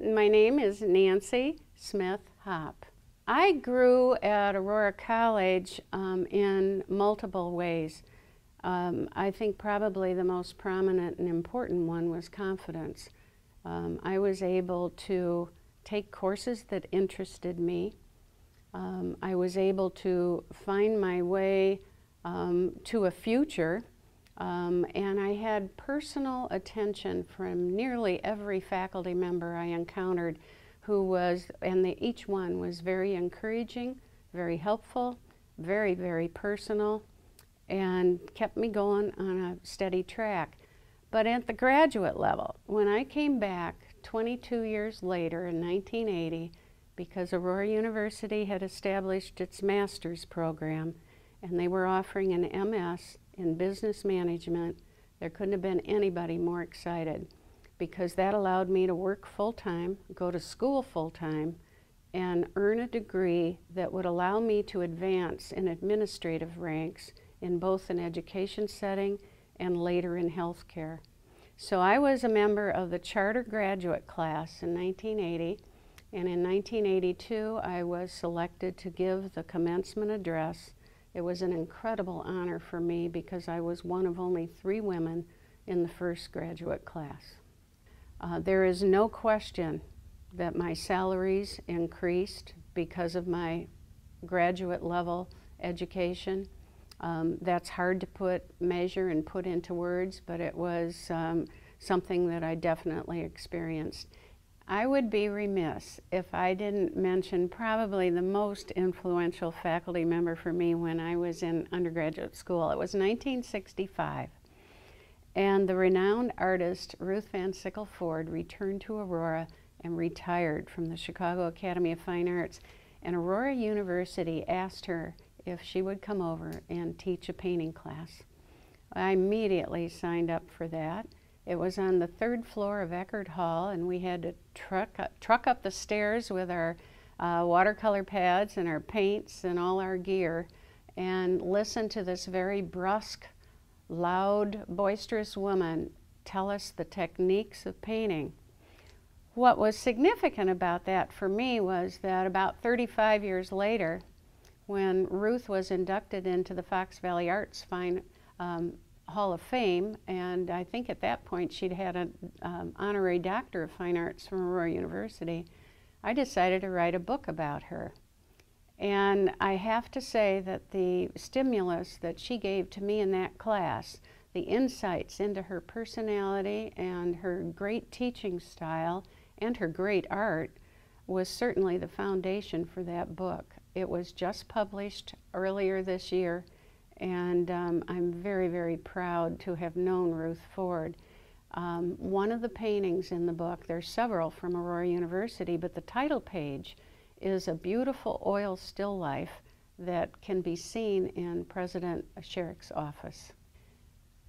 My name is Nancy Smith Hopp. I grew at Aurora College um, in multiple ways. Um, I think probably the most prominent and important one was confidence. Um, I was able to take courses that interested me. Um, I was able to find my way um, to a future um, and I had personal attention from nearly every faculty member I encountered who was, and they, each one was very encouraging, very helpful, very, very personal, and kept me going on a steady track. But at the graduate level, when I came back 22 years later in 1980, because Aurora University had established its master's program, and they were offering an MS in business management, there couldn't have been anybody more excited because that allowed me to work full time, go to school full time, and earn a degree that would allow me to advance in administrative ranks in both an education setting and later in healthcare. So I was a member of the charter graduate class in 1980, and in 1982 I was selected to give the commencement address it was an incredible honor for me because I was one of only three women in the first graduate class. Uh, there is no question that my salaries increased because of my graduate level education. Um, that's hard to put, measure, and put into words, but it was um, something that I definitely experienced. I would be remiss if I didn't mention probably the most influential faculty member for me when I was in undergraduate school. It was 1965, and the renowned artist Ruth Van Sickle Ford returned to Aurora and retired from the Chicago Academy of Fine Arts. And Aurora University asked her if she would come over and teach a painting class. I immediately signed up for that. It was on the third floor of Eckhart Hall, and we had to truck up, truck up the stairs with our uh, watercolor pads and our paints and all our gear and listen to this very brusque, loud, boisterous woman tell us the techniques of painting. What was significant about that for me was that about 35 years later, when Ruth was inducted into the Fox Valley Arts Fine um, Hall of Fame, and I think at that point she'd had an um, honorary Doctor of Fine Arts from Aurora University. I decided to write a book about her. And I have to say that the stimulus that she gave to me in that class, the insights into her personality and her great teaching style and her great art, was certainly the foundation for that book. It was just published earlier this year and um, I'm very, very proud to have known Ruth Ford. Um, one of the paintings in the book, there's several from Aurora University, but the title page is a beautiful oil still life that can be seen in President Sherrick's office.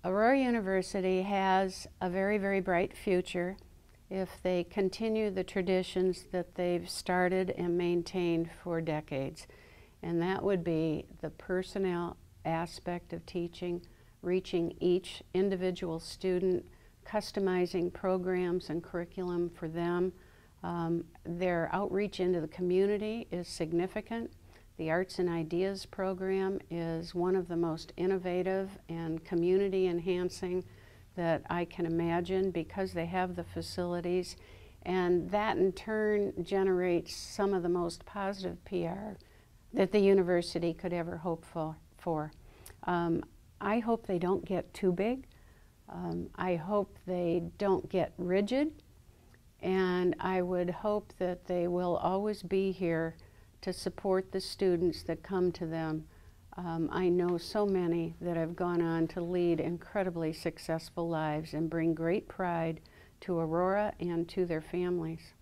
Aurora University has a very, very bright future if they continue the traditions that they've started and maintained for decades. And that would be the personnel aspect of teaching, reaching each individual student, customizing programs and curriculum for them. Um, their outreach into the community is significant. The Arts and Ideas program is one of the most innovative and community enhancing that I can imagine because they have the facilities and that in turn generates some of the most positive PR that the university could ever hope for for. Um, I hope they don't get too big. Um, I hope they don't get rigid. And I would hope that they will always be here to support the students that come to them. Um, I know so many that have gone on to lead incredibly successful lives and bring great pride to Aurora and to their families.